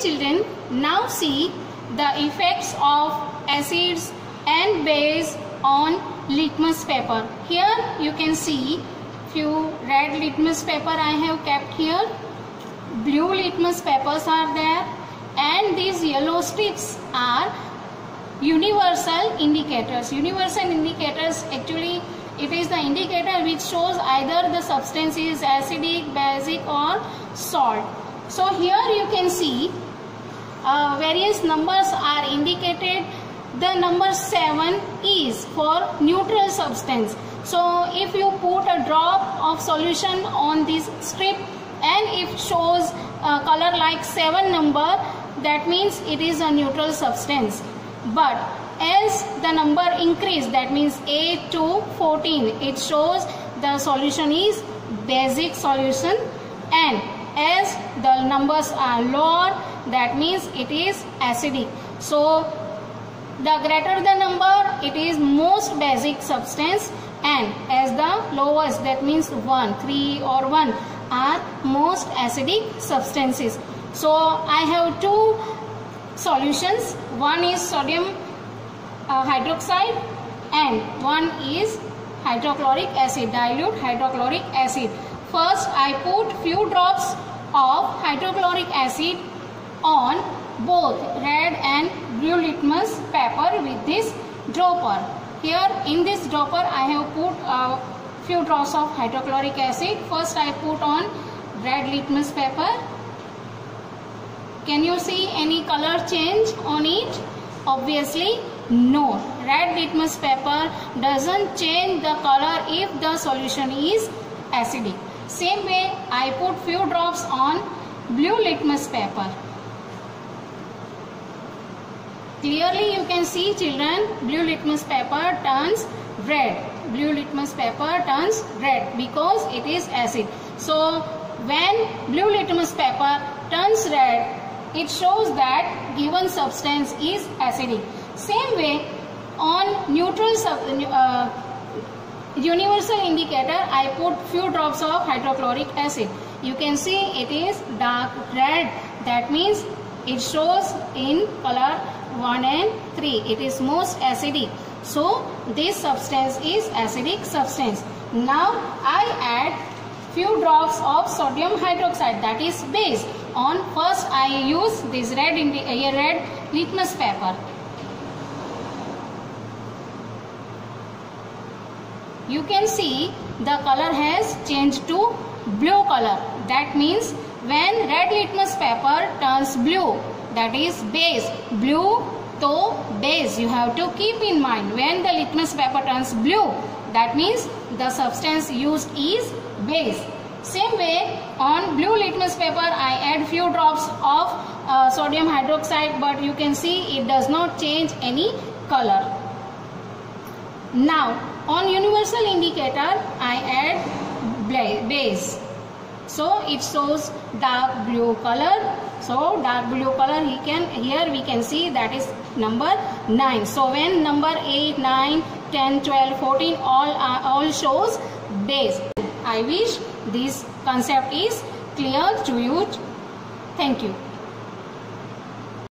Children, now see the effects of acids and base on litmus paper. Here you can see few red litmus paper I have kept here. Blue litmus papers are there and these yellow strips are universal indicators. Universal indicators actually it is the indicator which shows either the substance is acidic, basic or salt. So here you can see uh, various numbers are indicated. The number 7 is for neutral substance. So if you put a drop of solution on this strip and if shows a color like 7 number that means it is a neutral substance. But as the number increase that means 8 to 14 it shows the solution is basic solution and as the numbers are lower that means it is acidic. So the greater the number it is most basic substance and as the lowest that means 1 3 or 1 are most acidic substances. So i have two solutions. One is sodium uh, hydroxide and one is hydrochloric acid dilute hydrochloric acid First, I put few drops of hydrochloric acid on both red and blue litmus paper with this dropper. Here in this dropper, I have put a few drops of hydrochloric acid. First, I put on red litmus paper. Can you see any color change on it? Obviously, no. Red litmus paper doesn't change the color if the solution is acidic. Same way I put few drops on blue litmus paper. Clearly you can see children blue litmus paper turns red. Blue litmus paper turns red because it is acid. So when blue litmus paper turns red it shows that given substance is acidic. Same way on neutral uh, universal indicator I put few drops of hydrochloric acid. You can see it is dark red. That means it shows in color 1 and 3. It is most acidic. So this substance is acidic substance. Now I add few drops of sodium hydroxide that is base. On first I use this red, red litmus paper. You can see the color has changed to blue color. That means when red litmus paper turns blue, that is base. Blue to base. You have to keep in mind when the litmus paper turns blue, that means the substance used is base. Same way on blue litmus paper I add few drops of uh, sodium hydroxide but you can see it does not change any color. Now on universal indicator I add base. So it shows dark blue color. So dark blue color he can here we can see that is number 9 so when number 8 9 10 12 14 all are all shows base. I wish this concept is clear to you. Thank you